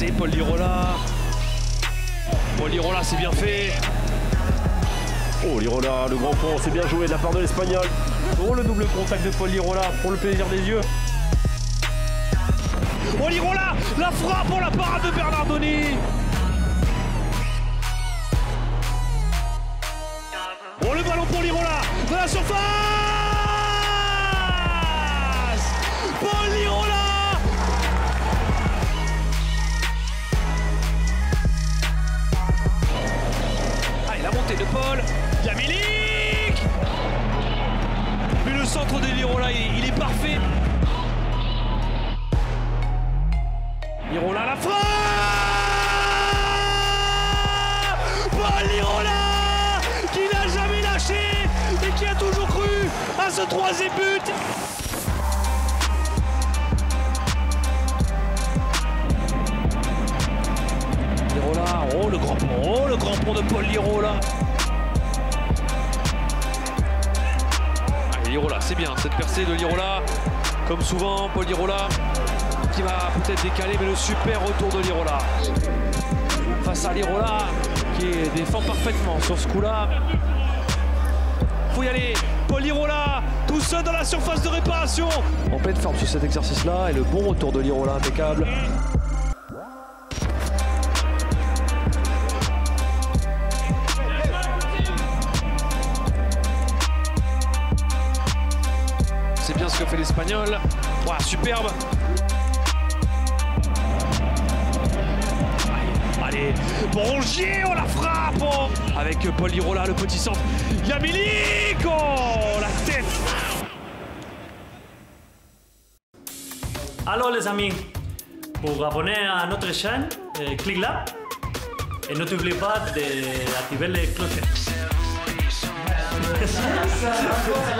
Allez, Paul Lirola. Paul Lirola, c'est bien fait. Oh, Lirola, le grand pont, c'est bien joué de la part de l'Espagnol. Oh, le double contact de Paul Lirola pour le plaisir des yeux. Oh, Lirola, la frappe pour la parade de Bernardoni. Oh, le ballon pour Lirola, de la surface Paul, Yamilik Mais le centre de Lirola, il, il est parfait. Lirola, la frappe Paul Lirola Qui n'a jamais lâché et qui a toujours cru à ce troisième but. Lirola, oh le grand pont, oh le grand pont de Paul Lirola Lirola, c'est bien cette percée de Lirola. Comme souvent, Paul Lirola qui va peut-être décaler, mais le super retour de Lirola. Face à Lirola qui défend parfaitement sur ce coup-là. Faut y aller. Paul Lirola, tout seul dans la surface de réparation. En pleine forme sur cet exercice-là et le bon retour de Lirola, impeccable. Que fait l'Espagnol. Ouah, superbe. Allez, Brongier, on la frappe oh. Avec Paul Lirola, le petit centre. Yamilik, oh, la tête Alors les amis, pour abonner à notre chaîne, euh, clique là et n'oubliez pas d'activer les clochettes.